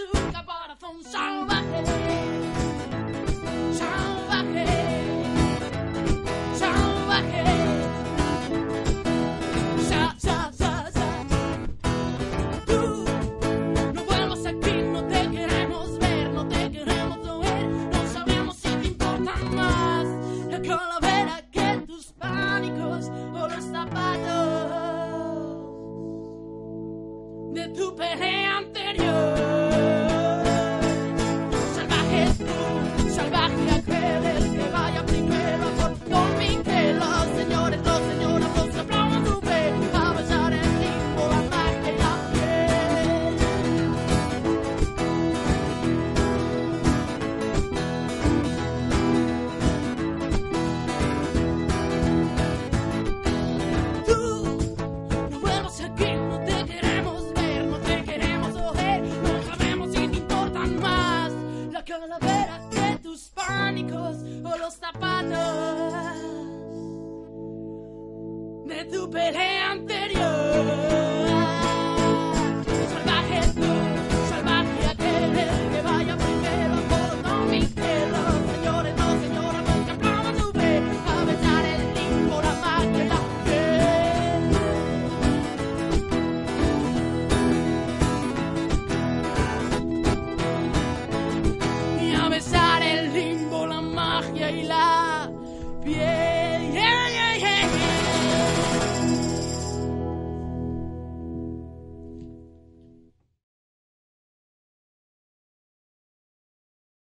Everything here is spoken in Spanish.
su corazón salvaje, salvaje, no aquí, no te queremos ver, no te queremos oír, no sabemos si te importa más. La que tus pánicos o los de tu pelea anterior. Salvaje zapatos. De tu pelea